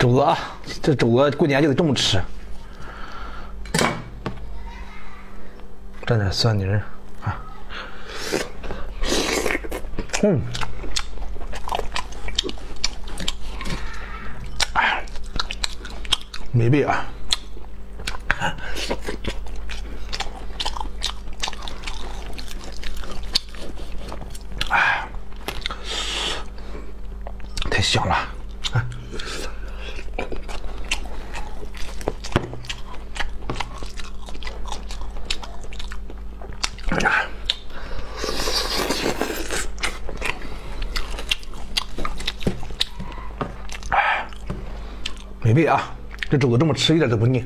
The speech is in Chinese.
肘子啊，这肘子过年就得这么吃，蘸点蒜泥儿啊，嗯，哎，美味啊！哎，太香了！哎美味啊！这肘子这么吃一点都不腻。